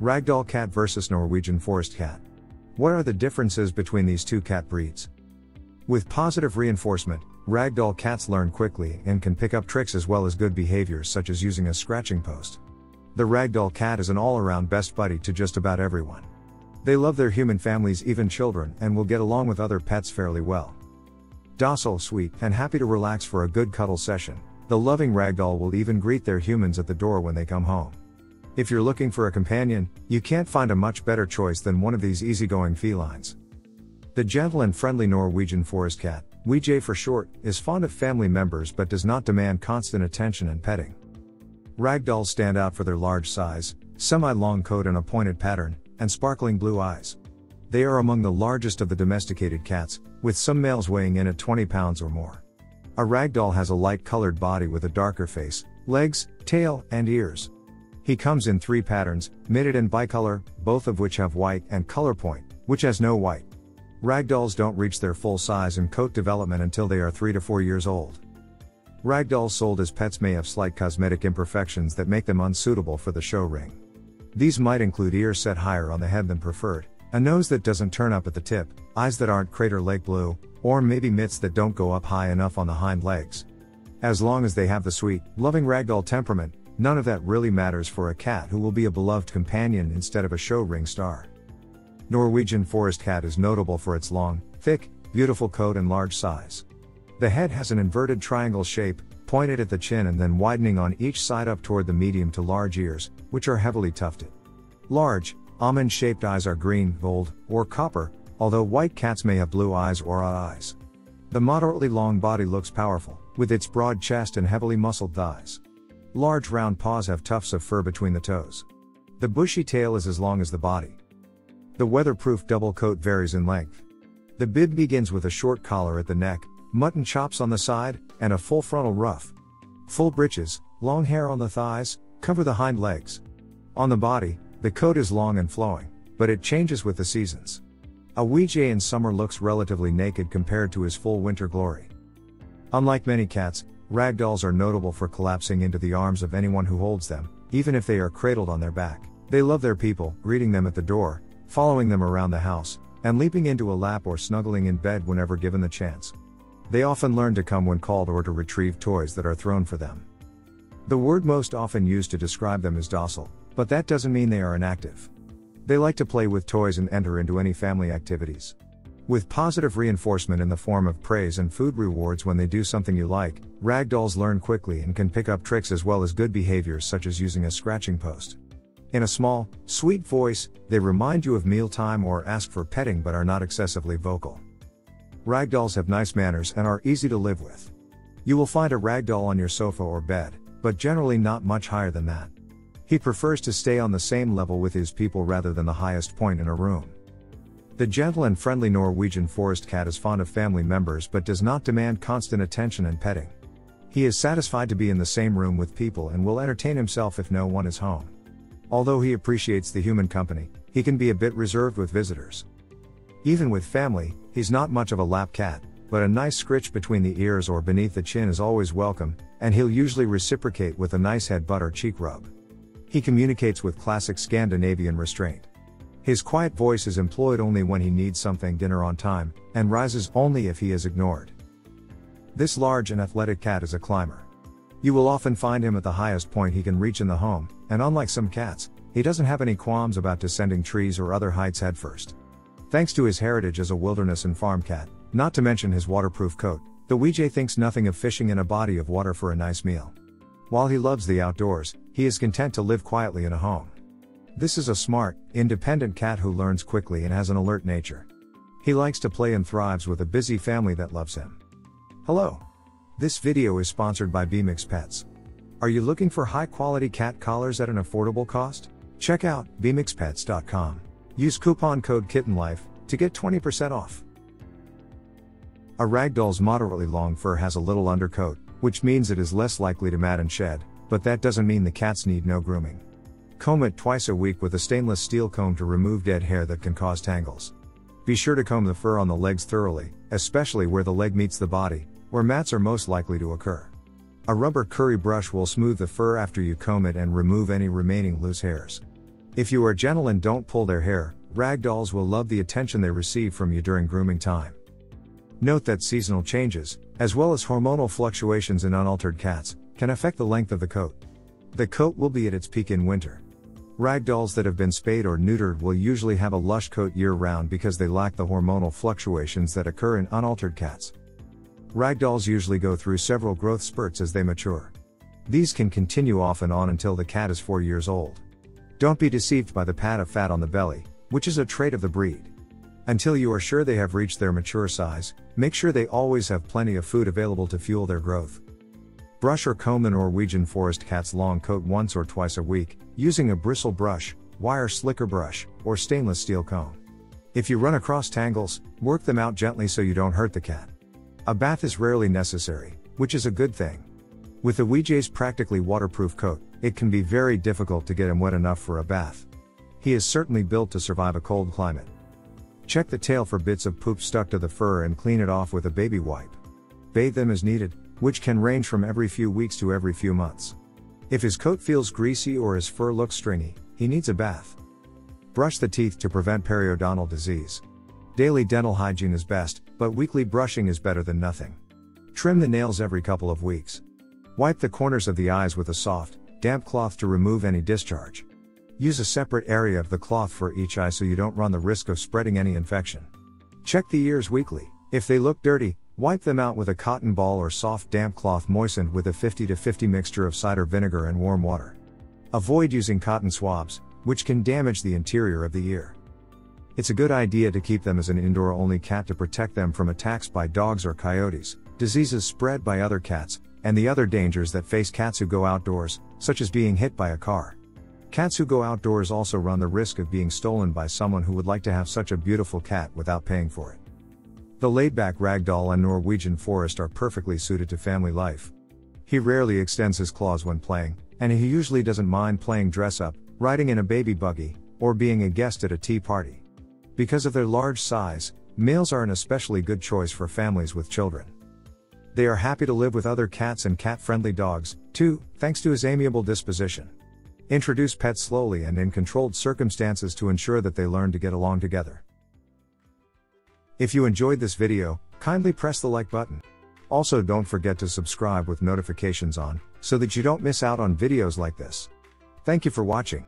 Ragdoll cat versus Norwegian forest cat. What are the differences between these two cat breeds? With positive reinforcement, ragdoll cats learn quickly and can pick up tricks as well as good behaviors such as using a scratching post. The ragdoll cat is an all around best buddy to just about everyone. They love their human families, even children, and will get along with other pets fairly well. Docile, sweet, and happy to relax for a good cuddle session, the loving ragdoll will even greet their humans at the door when they come home. If you're looking for a companion, you can't find a much better choice than one of these easygoing felines. The gentle and friendly Norwegian forest cat, Wegie for short, is fond of family members but does not demand constant attention and petting. Ragdolls stand out for their large size, semi long coat and a pointed pattern, and sparkling blue eyes. They are among the largest of the domesticated cats, with some males weighing in at 20 pounds or more. A ragdoll has a light colored body with a darker face, legs, tail, and ears. He comes in three patterns, mitted and bicolor, both of which have white, and color point, which has no white. Ragdolls don't reach their full size and coat development until they are 3 to 4 years old. Ragdolls sold as pets may have slight cosmetic imperfections that make them unsuitable for the show ring. These might include ears set higher on the head than preferred, a nose that doesn't turn up at the tip, eyes that aren't crater lake blue, or maybe mitts that don't go up high enough on the hind legs. As long as they have the sweet, loving ragdoll temperament, none of that really matters for a cat who will be a beloved companion instead of a show ring star. Norwegian forest cat is notable for its long, thick, beautiful coat and large size. The head has an inverted triangle shape, pointed at the chin and then widening on each side up toward the medium to large ears, which are heavily tufted. Large, almond shaped eyes are green, gold, or copper, although white cats may have blue eyes or odd eyes. The moderately long body looks powerful, with its broad chest and heavily muscled thighs. Large round paws have tufts of fur between the toes. The bushy tail is as long as the body. The weatherproof double coat varies in length. The bib begins with a short collar at the neck, mutton chops on the side, and a full frontal ruff. Full breeches, long hair on the thighs, cover the hind legs. On the body, the coat is long and flowing, but it changes with the seasons. A Wegie in summer looks relatively naked compared to his full winter glory. Unlike many cats, Ragdolls are notable for collapsing into the arms of anyone who holds them, even if they are cradled on their back. They love their people, greeting them at the door, following them around the house, and leaping into a lap or snuggling in bed whenever given the chance. They often learn to come when called or to retrieve toys that are thrown for them. The word most often used to describe them is docile, but that doesn't mean they are inactive. They like to play with toys and enter into any family activities. With positive reinforcement in the form of praise and food rewards when they do something you like, ragdolls learn quickly and can pick up tricks as well as good behaviors such as using a scratching post. In a small, sweet voice, they remind you of mealtime or ask for petting but are not excessively vocal. Ragdolls have nice manners and are easy to live with. You will find a ragdoll on your sofa or bed, but generally not much higher than that. He prefers to stay on the same level with his people rather than the highest point in a room. The gentle and friendly Norwegian forest cat is fond of family members but does not demand constant attention and petting. He is satisfied to be in the same room with people and will entertain himself if no one is home. Although he appreciates the human company, he can be a bit reserved with visitors. Even with family, he's not much of a lap cat, but a nice scritch between the ears or beneath the chin is always welcome, and he'll usually reciprocate with a nice head butt or cheek rub. He communicates with classic Scandinavian restraint. His quiet voice is employed only when he needs something dinner on time, and rises only if he is ignored. This large and athletic cat is a climber. You will often find him at the highest point he can reach in the home, and unlike some cats, he doesn't have any qualms about descending trees or other heights headfirst. Thanks to his heritage as a wilderness and farm cat, not to mention his waterproof coat, the Wegie thinks nothing of fishing in a body of water for a nice meal. While he loves the outdoors, he is content to live quietly in a home. This is a smart, independent cat who learns quickly and has an alert nature. He likes to play and thrives with a busy family that loves him. Hello. This video is sponsored by Bemix Pets. Are you looking for high quality cat collars at an affordable cost? Check out bemixpets.com. Use coupon code KittenLife to get 20% off. A ragdoll's moderately long fur has a little undercoat, which means it is less likely to mat and shed, but that doesn't mean the cats need no grooming. Comb it twice a week with a stainless steel comb to remove dead hair that can cause tangles. Be sure to comb the fur on the legs thoroughly, especially where the leg meets the body, where mats are most likely to occur. A rubber curry brush will smooth the fur after you comb it and remove any remaining loose hairs. If you are gentle and don't pull their hair, ragdolls will love the attention they receive from you during grooming time. Note that seasonal changes, as well as hormonal fluctuations in unaltered cats, can affect the length of the coat. The coat will be at its peak in winter. Ragdolls that have been spayed or neutered will usually have a lush coat year round because they lack the hormonal fluctuations that occur in unaltered cats. Ragdolls usually go through several growth spurts as they mature. These can continue off and on until the cat is 4 years old. Don't be deceived by the pad of fat on the belly, which is a trait of the breed. Until you are sure they have reached their mature size, make sure they always have plenty of food available to fuel their growth. Brush or comb the Norwegian forest cat's long coat once or twice a week, using a bristle brush, wire slicker brush, or stainless steel comb. If you run across tangles, work them out gently so you don't hurt the cat. A bath is rarely necessary, which is a good thing. With the Wegie's practically waterproof coat, it can be very difficult to get him wet enough for a bath. He is certainly built to survive a cold climate. Check the tail for bits of poop stuck to the fur and clean it off with a baby wipe. Bathe them as needed, which can range from every few weeks to every few months. If his coat feels greasy or his fur looks stringy, he needs a bath. Brush the teeth to prevent periodontal disease. Daily dental hygiene is best, but weekly brushing is better than nothing. Trim the nails every couple of weeks. Wipe the corners of the eyes with a soft, damp cloth to remove any discharge. Use a separate area of the cloth for each eye so you don't run the risk of spreading any infection. Check the ears weekly. If they look dirty, Wipe them out with a cotton ball or soft damp cloth moistened with a 50 to 50 mixture of cider vinegar and warm water. Avoid using cotton swabs, which can damage the interior of the ear. It's a good idea to keep them as an indoor only cat to protect them from attacks by dogs or coyotes, diseases spread by other cats, and the other dangers that face cats who go outdoors, such as being hit by a car. Cats who go outdoors also run the risk of being stolen by someone who would like to have such a beautiful cat without paying for it. The laid-back ragdoll and Norwegian forest are perfectly suited to family life. He rarely extends his claws when playing, and he usually doesn't mind playing dress up, riding in a baby buggy, or being a guest at a tea party. Because of their large size, males are an especially good choice for families with children. They are happy to live with other cats and cat friendly dogs, too, thanks to his amiable disposition. Introduce pets slowly and in controlled circumstances to ensure that they learn to get along together. If you enjoyed this video, kindly press the like button. Also don't forget to subscribe with notifications on, so that you don't miss out on videos like this. Thank you for watching.